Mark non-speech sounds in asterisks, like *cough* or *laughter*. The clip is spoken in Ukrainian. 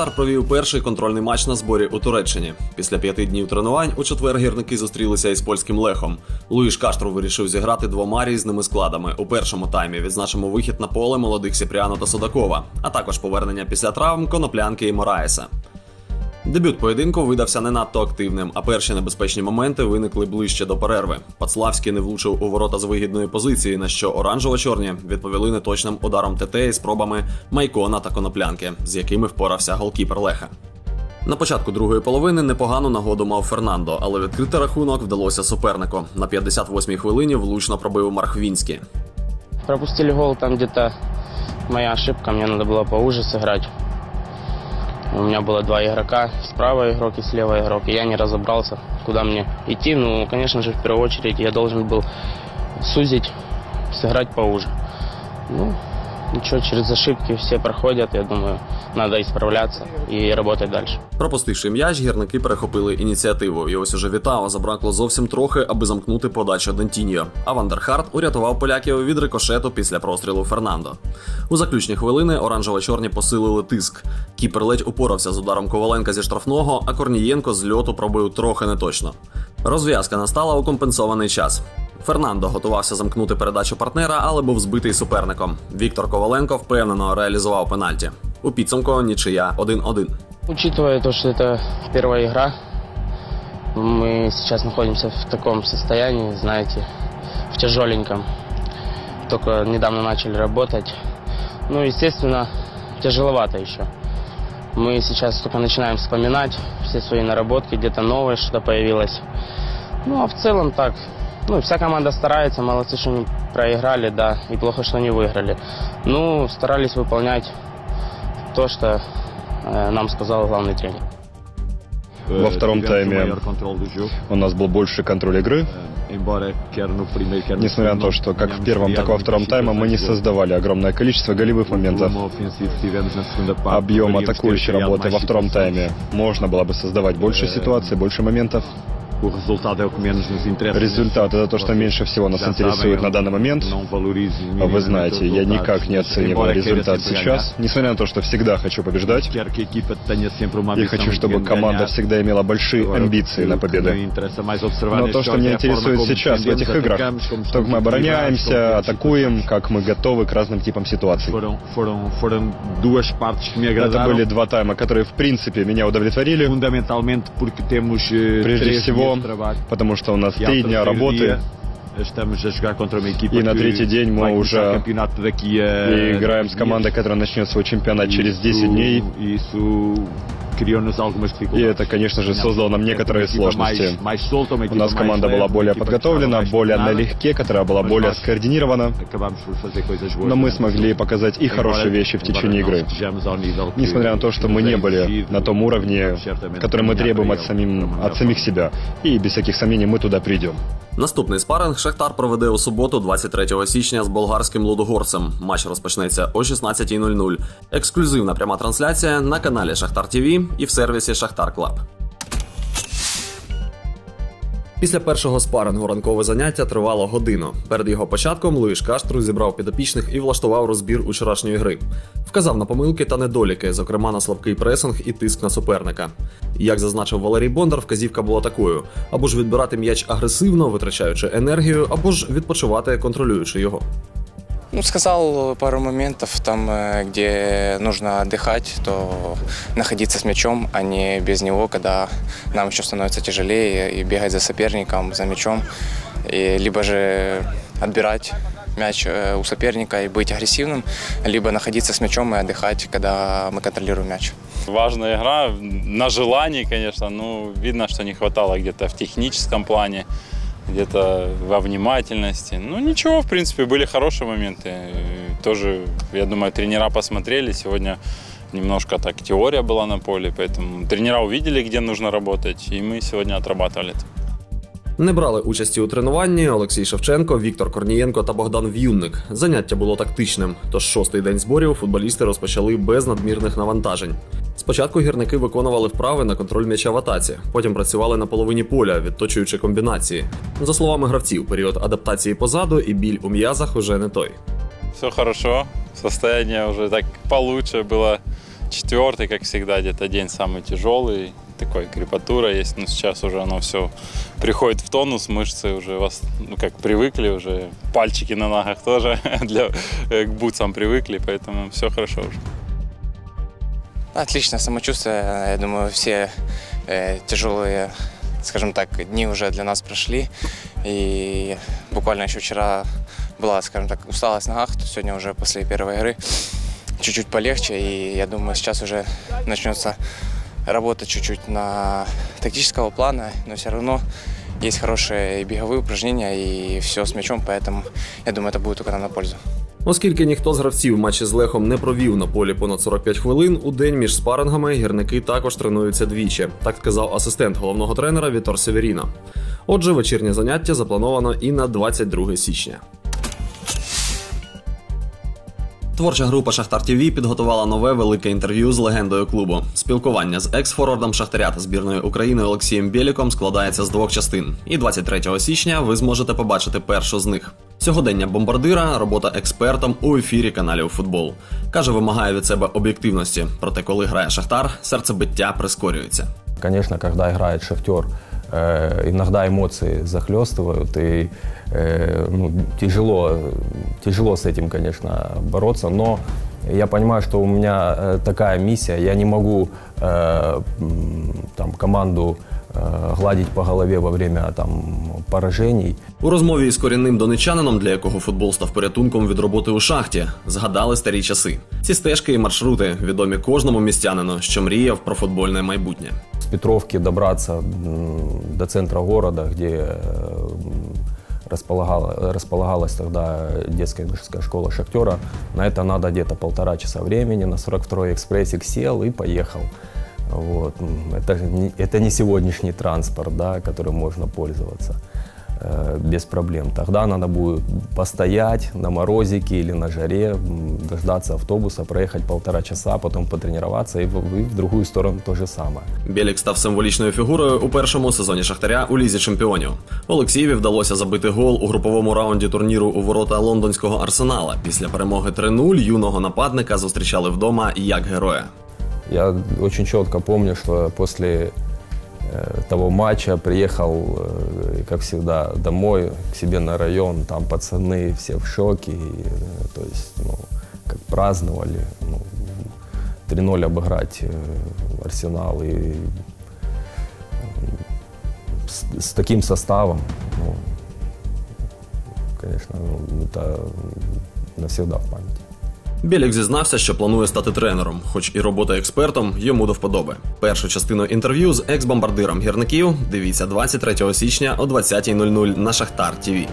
Шахтар провів перший контрольний матч на зборі у Туреччині. Після п'яти днів тренувань у четвер гірники зустрілися із польським Лехом. Луїш Каштру вирішив зіграти двома різними складами. У першому таймі відзначимо вихід на поле молодих Сіпріано та Судакова, а також повернення після травм Коноплянки і Мораєса. Дебют поєдинку видався не надто активним, а перші небезпечні моменти виникли ближче до перерви. Пацлавський не влучив у ворота з вигідної позиції, на що оранжево-чорні відповіли неточним ударом Тете і спробами Майкона та Коноплянки, з якими впорався голкіпер Леха. На початку другої половини непогану нагоду мав Фернандо, але відкрити рахунок вдалося супернику. На 58-й хвилині влучно пробив Мархвінський. Пропустили гол там где-то моя ошибка, мне надо было поуже сыграть. У меня было два игрока, справа игрок и слева игрок, и я не разобрался, куда мне идти. Ну, конечно же, в первую очередь я должен был сузить, сыграть поуже. Ну, ничего, через ошибки все проходят, я думаю, надо исправляться и работать дальше. Пропустивши м'яч, гірники перехопили ініціативу. І ось уже Вітао забракло зовсім трохи, аби замкнути подачу Дентіньо. А Вандерхарт урятував поляків від рикошету після прострілу Фернандо. У заключні хвилини оранжево-чорні посилили тиск. Кіпер ледь упорався з ударом Коваленка зі штрафного, а Корнієнко з льоту пробив трохи неточно. Розв'язка настала у компенсований час. Фернандо готувався замкнути передачу партнера, але був збитий суперником. Віктор Коваленко впевнено реалізував пенальті. У підсумку нічия 1-1. Учитывая то, что это первая игра, мы сейчас находимся в таком состоянии, знаете, в тяжеленьком. Только недавно начали работать. Ну, естественно, тяжеловато еще. Мы сейчас только начинаем вспоминать все свои наработки, где-то новое что-то появилось. Ну, а в целом так. Ну, вся команда старается, молодцы, что не проиграли, да, и плохо, что не выиграли. Ну, старались выполнять то, что э, нам сказал главный тренер. Во втором тайме у нас был больше контроль игры. Несмотря на то, что как в первом, так и во втором тайме мы не создавали огромное количество голевых моментов. Объем атакующей работы во втором тайме можно было бы создавать больше ситуаций, больше моментов. Результат это то, что меньше всего нас интересует на данный момент. Вы знаете, я никак не оцениваю результат сейчас, несмотря на то, что всегда хочу побеждать. Я хочу, чтобы команда всегда имела большие амбиции на победу. Но то, что меня интересует сейчас в этих играх, то, как мы обороняемся, атакуем, как мы готовы к разным типам ситуаций. Это были два тайма, которые, в принципе, меня удовлетворили. Прежде всего, потому что у нас три дня работы, и на третий день мы уже играем с командой, которая начнет свой чемпионат через 10 дней. И это, конечно же, создало нам некоторые сложности. У нас команда была более подготовлена, более налегке, которая была более скоординирована. Но мы смогли показать и хорошие вещи в течение игры. Несмотря на то, что мы не были на том уровне, который мы требуем от, самим, от самих себя. И без всяких сомнений мы туда придем. Наступний спаринг Шахтар проведе у суботу, 23 січня, з болгарським Лудогорцем. Матч розпочнеться о 16.00. Ексклюзивна пряма трансляція на каналі Шахтар ТВ і в сервісі Шахтар Клаб. Після першого спарингу ранкове заняття тривало годину. Перед його початком Луїш Каштру зібрав підопічних і влаштував розбір учорашньої гри. Вказав на помилки та недоліки, зокрема на слабкий пресинг і тиск на суперника. Як зазначив Валерій Бондар, вказівка була такою: або ж відбирати м'яч агресивно, витрачаючи енергію, або ж відпочивати, контролюючи його. Ну, сказал пару моментов, там, э, где нужно отдыхать, то находиться с мячом, а не без него, когда нам еще становится тяжелее и бегать за соперником, за мячом, и либо же отбирать мяч э, у соперника и быть агрессивным, либо находиться с мячом и отдыхать, когда мы контролируем мяч. Важная игра, на желании, конечно, но видно, что не хватало где-то в техническом плане, где-то во внимательности. Ну ничего, в принципе, были хорошие моменты. И Тоже, я думаю, тренера посмотрели. Сегодня немножко так теория была на поле, поэтому тренера увидели, где нужно работать, и мы сегодня отрабатывали это. Не брали участі у тренуванні Олексій Шевченко, Віктор Корнієнко та Богдан В'юнник. Заняття було тактичним, тож шостий день зборів футболісти розпочали без надмірних навантажень. Спочатку гірники виконували вправи на контроль м'яча в атаці, потім працювали на половині поля, відточуючи комбінації. За словами гравців, період адаптації позаду і біль у м'язах уже не той. Все хорошо, состояние уже так получше было четвертый, как всегда, где-то день самый тяжелый. Такой крепатура есть, но сейчас уже оно все приходит в тонус, мышцы уже вас, ну как привыкли уже, пальчики на ногах тоже *laughs* для, э, к бутсам привыкли, поэтому все хорошо уже. Отлично самочувствие. Я думаю, все э, тяжелые, скажем так, дни уже для нас прошли. И буквально еще вчера была, скажем так, усталость в ногах, то сегодня уже после первой игры чуть-чуть полегче. И я думаю, сейчас уже начнется работа чуть-чуть на тактического плана, но все равно есть хорошие беговые упражнения и все с мячом, поэтому я думаю, это будет только нам на пользу. Оскільки ніхто з гравців матчі з Лехом не провів на полі понад 45 хвилин, у день між спарингами гірники також тренуються двічі, так сказав асистент головного тренера Вітор Северіно. Отже, вечірнє заняття заплановано і на 22 січня. Творча група Шахтар ТВ підготувала нове велике інтерв'ю з легендою клубу. Спілкування з екс-форвардом Шахтаря та збірної України Олексієм Бєліком складається з двох частин. І 23 січня ви зможете побачити першу з них. Сьогодення бомбардира, робота експертом у ефірі каналів футбол. Каже, вимагає від себе об'єктивності. Проте, коли грає Шахтар, серцебиття прискорюється. Конечно, когда играет Шахтер, э, иногда эмоции захлестывают, и э, ну, тяжело, тяжело с этим, конечно, бороться, но я понимаю, что у меня э, такая миссия, я не могу э, м, там, команду э, гладить по голове во время там, поражений. У розмові із корінним донечанином, для якого футбол став порятунком від роботи у шахті, згадали старі часи. Ці стежки і маршрути відомі кожному містянину, що мріяв про футбольне майбутнє. Петровки добраться до центра города, где э, располагала- располагалась тогда детская юношеская школа «Шахтера». На это надо где-то полтора часа времени. На 42-й экспрессик сел и поехал. Вот. Это, это не сегодняшний транспорт, да, которым можно пользоваться без проблем. Тогда надо будет постоять на морозике или на жаре, дождаться автобуса, проехать полтора часа, потом потренироваться и в, и в другую сторону то же самое. Білік став символічною фігурою у першому сезоні Шахтаря у лізі чемпіонів. Олексієві вдалося забити гол у груповому раунді турніру у ворота лондонського арсенала. Після перемоги 3-0 юного нападника зустрічали вдома як героя. Я очень четко помню, что после э, того матча приехал, э, как всегда, домой, к себе на район, там пацаны все в шоке, и, э, то есть, ну, как праздновали, ну, 3-0 обыграть э, Арсенал и с, с таким составом, ну, конечно, ну, это навсегда в памяти. Білік зізнався, що планує стати тренером, хоч і робота експертом йому до вподоби. Першу частину інтерв'ю з екс-бомбардиром гірників дивіться 23 січня о 20.00 на Шахтар ТІВІ.